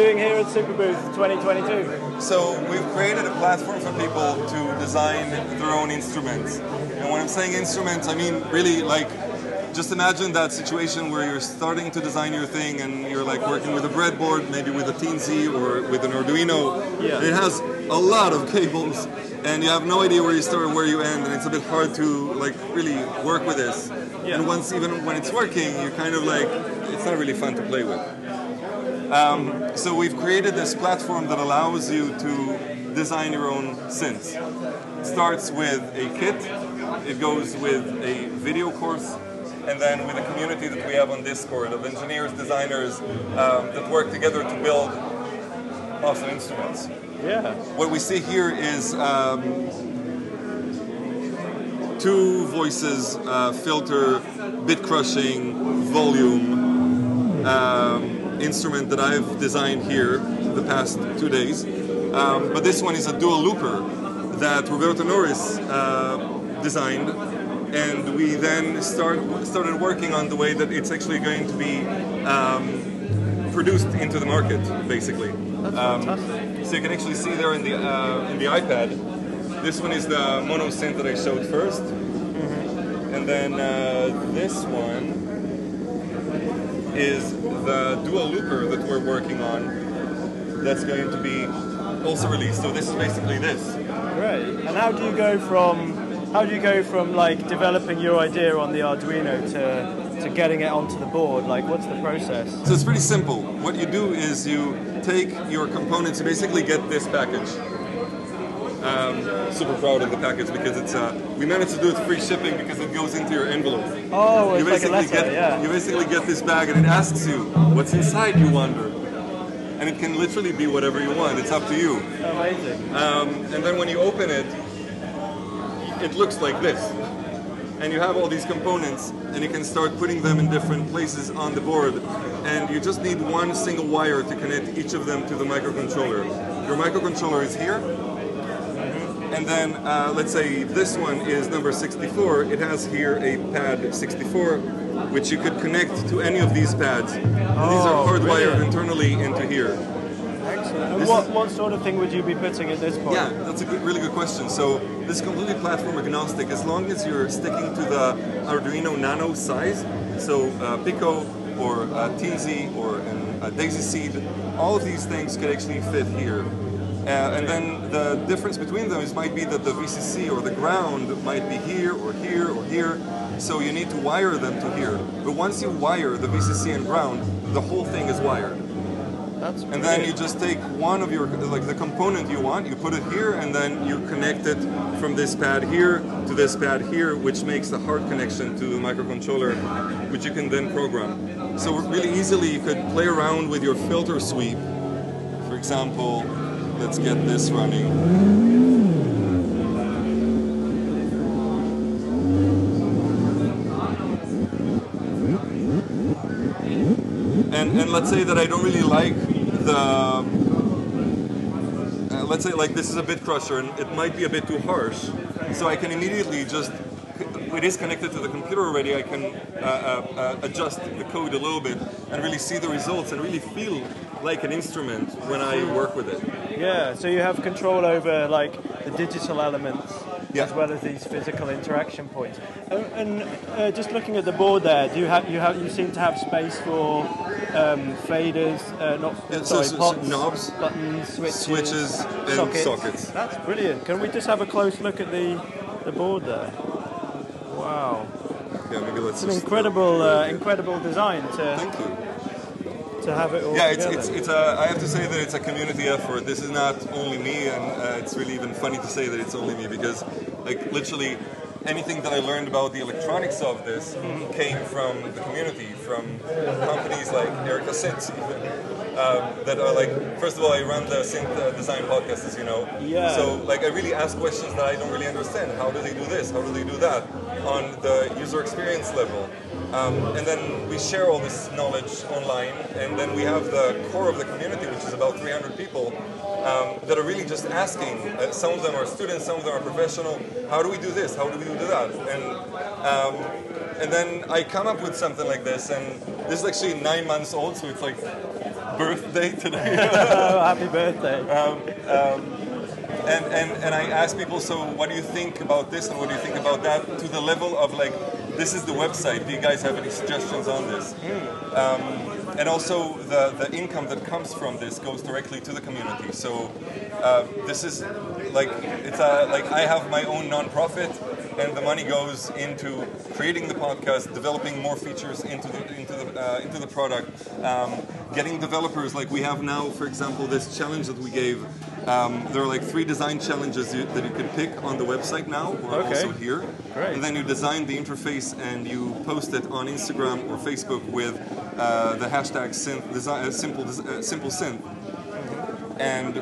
doing here at Superbooth 2022? So we've created a platform for people to design their own instruments. And when I'm saying instruments, I mean really like just imagine that situation where you're starting to design your thing and you're like working with a breadboard, maybe with a Teensy or with an Arduino. Yeah. It has a lot of cables and you have no idea where you start and where you end and it's a bit hard to like really work with this. Yeah. And once even when it's working, you're kind of like it's not really fun to play with. Um, so we've created this platform that allows you to design your own synths. It starts with a kit, it goes with a video course, and then with a community that we have on Discord of engineers, designers um, that work together to build awesome instruments. Yeah. What we see here is um, two voices, uh, filter, bit crushing, volume um, instrument that I've designed here the past two days. Um, but this one is a dual looper that Roberto Norris uh, designed, and we then start, started working on the way that it's actually going to be um, produced into the market, basically. Um, so you can actually see there in the uh, in the iPad. This one is the mono synth that I showed 1st and then uh, this one is the dual looper that we're working on. That's going to be also released. So this is basically this. Great. And how do you go from how do you go from like developing your idea on the Arduino to to getting it onto the board? Like, what's the process? So it's pretty simple. What you do is you take your components. You basically get this package. Um, super proud of the package because it's uh, we managed to do it free shipping because it goes into your envelope. Oh, you it's like a basically letter. get yeah. you basically get this bag and it asks you what's inside. You wonder, and it can literally be whatever you want. It's up to you. Amazing. Um, and then when you open it, it looks like this. And you have all these components, and you can start putting them in different places on the board. And you just need one single wire to connect each of them to the microcontroller. Your microcontroller is here. And then, uh, let's say this one is number 64. It has here a pad 64, which you could connect to any of these pads. And these are Oh, hardwired brilliant. internally into here. Excellent. What what sort of thing would you be putting at this point? Yeah, that's a good, really good question. So this is completely platform agnostic as long as you're sticking to the Arduino Nano size. So uh, Pico or uh, Teensy or an, a Daisy Seed, all of these things could actually fit here. Uh, and then the difference between them is might be that the VCC or the ground might be here or here or here. So you need to wire them to here. But once you wire the VCC and ground, the whole thing is wired. That's And then you just take one of your, like the component you want, you put it here, and then you connect it from this pad here to this pad here, which makes the hard connection to the microcontroller, which you can then program. So really easily you could play around with your filter sweep. For example, let's get this running. And, and let's say that I don't really like the uh, let's say like this is a bit crusher and it might be a bit too harsh so i can immediately just it is connected to the computer already i can uh, uh, uh, adjust the code a little bit and really see the results and really feel like an instrument when i work with it Yeah. So you have control over like the digital elements Yeah. as well as these physical interaction points. And, and uh, just looking at the board there, do you have you have you seem to have space for um, faders, uh, not Yeah, sorry, so- so pots, knobs, buttons, switches, switches, and sockets. That's brilliant. Can we just have a close look at the the board there? Wow, yeah maybe let's it's an incredible uh, incredible design to thank you. to have it all yeah it's, together. it's, it's a, i have to say that it's a community effort. This is not only me and uh, it's really even funny to say that it's only me because like literally anything that i learned about the electronics of this came from the community from companies like erica synth um, that are like first of all i run the synth uh, design podcast as you know Yeah. so like i really ask questions that i don't really understand how do they do this how do they do that on the user experience level um, and then we share all this knowledge online, and then we have the core of the community, which is about 300 people, um, that are really just asking. Uh, some of them are students, some of them are professional. How do we do this? How do we do that? And um, and then I come up with something like this, and this is actually nine months old, so it's like birthday today. oh, happy birthday. and, and, and I ask people, so what do you think about this and what do you think about that? To the level of like, this is the website. Do you guys have any suggestions on this? Um, and also, the, the income that comes from this goes directly to the community. So uh, this is like it's a, like I have my own nonprofit, and the money goes into creating the podcast, developing more features into the into the uh, into the product, um, getting developers like we have now. For example, this challenge that we gave. Um, there are like three design challenges you, that you can pick on the website now, or Okay. also here. Great. And then you design the interface and you post it on Instagram or Facebook with uh, the hashtag synth, desi- uh, simple, uh, simple synth. And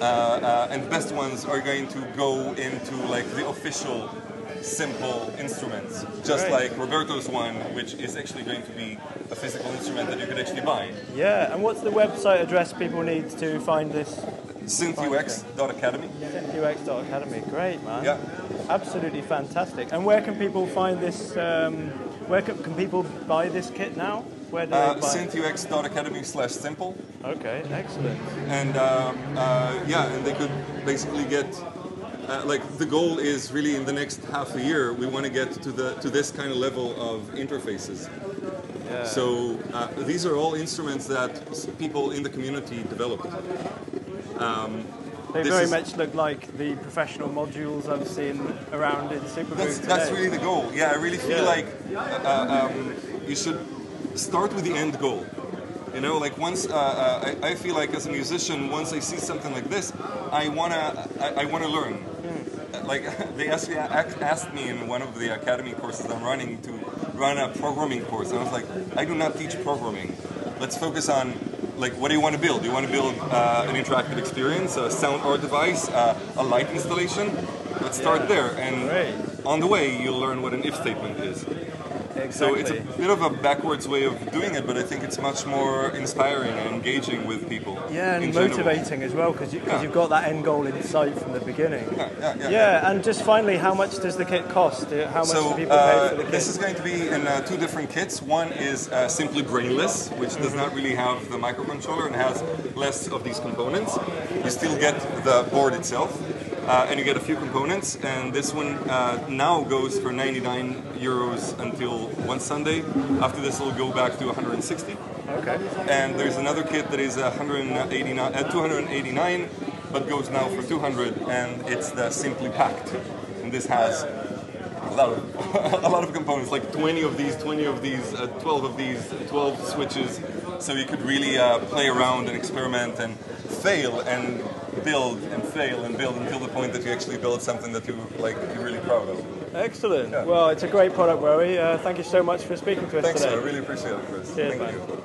uh, uh, and the best ones are going to go into like the official simple instruments, just Great. like Roberto's one, which is actually going to be a physical instrument that you could actually buy. Yeah, and what's the website address people need to find this? synthux.academy. synthux.academy. Great, man. Yeah. Absolutely fantastic. And where can people find this? Um, where can, can people buy this kit now? Where do Uh, they buy? synthux.academy slash simple. Okay, excellent. and um, uh, yeah, and they could basically get uh, like the goal is really in the next half a year we want to get to the to this kind of level of interfaces. Yeah. So uh, these are all instruments that people in the community developed. They very is- much look like the professional modules I've seen around in Superbooth That's, that's really the goal. Yeah, I really feel Yeah. like uh, um, you should start with the end goal. You know, like once uh, uh, I, I feel like as a musician, once I see something like this, I wanna I, I wanna learn. Like they asked me, asked me in one of the academy courses I'm running to run a programming course, and I was like, I do not teach programming. Let's focus on like what do you want to build? Do you want to build uh, an interactive experience, a sound art device, uh, a light installation? Let's start Yeah. there, and Great. on the way you'll learn what an if statement is. So it's a bit of a backwards way of doing it, but I think it's much more inspiring and engaging with people. yeah, and in general. motivating as well because you, Yeah. have got that end goal in sight from the beginning. Yeah, yeah, yeah. Yeah, and just finally, how much does the kit cost? Uh, How much So do people pay uh, for the kit? this is going to be in uh, two different kits. One is uh, simply brainless, which does Mm-hmm. not really have the microcontroller and has less of these components. You still get the board itself, uh, and you get a few components. And this one uh, now goes for 99 euros until one Sunday. After this, it'll go back to 160. okay. And there's another kit that is 189, uh, 289, but goes now for 200, and it's the simply packed. And this has a lot of a lot of components, like 20 of these, 20 of these, uh, 12 of these, 12 switches. So you could really uh, play around and experiment and fail and build and fail and build until the point that you actually build something that you like you're really proud of. Excellent. Well, it's a great product, Rory. Uh, thank you so much for speaking to us Thanks, today. I really appreciate it, Chris. Cheers, Thank man. you.